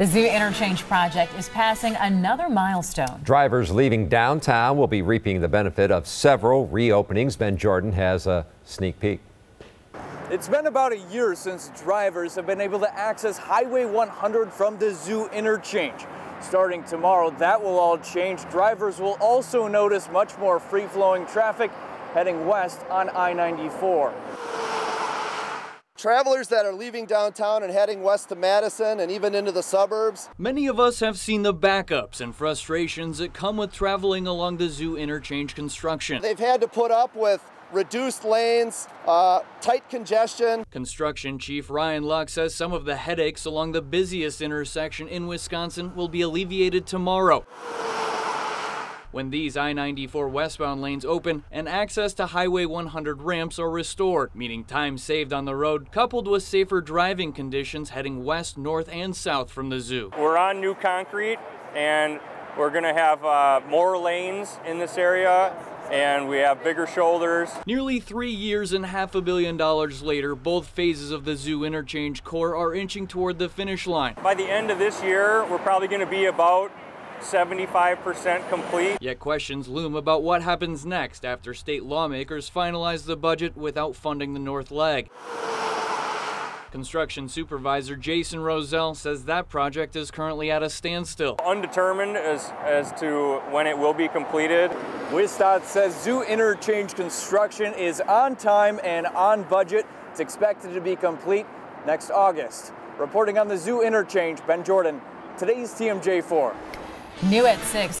The Zoo Interchange project is passing another milestone. Drivers leaving downtown will be reaping the benefit of several reopenings. Ben Jordan has a sneak peek. It's been about a year since drivers have been able to access Highway 100 from the Zoo Interchange. Starting tomorrow, that will all change. Drivers will also notice much more free-flowing traffic heading west on I-94. Travelers that are leaving downtown and heading west to Madison and even into the suburbs. Many of us have seen the backups and frustrations that come with traveling along the zoo interchange construction. They've had to put up with reduced lanes, uh, tight congestion. Construction Chief Ryan Luck says some of the headaches along the busiest intersection in Wisconsin will be alleviated tomorrow when these I-94 westbound lanes open and access to Highway 100 ramps are restored, meaning time saved on the road coupled with safer driving conditions heading west, north, and south from the zoo. We're on new concrete and we're going to have uh, more lanes in this area and we have bigger shoulders. Nearly three years and half a billion dollars later, both phases of the zoo interchange core are inching toward the finish line. By the end of this year, we're probably going to be about 75% complete. Yet questions loom about what happens next after state lawmakers finalize the budget without funding the north leg. Construction supervisor Jason Roselle says that project is currently at a standstill. Undetermined as, as to when it will be completed. WisDOT says Zoo Interchange construction is on time and on budget. It's expected to be complete next August. Reporting on the Zoo Interchange, Ben Jordan, today's TMJ4. New at 6.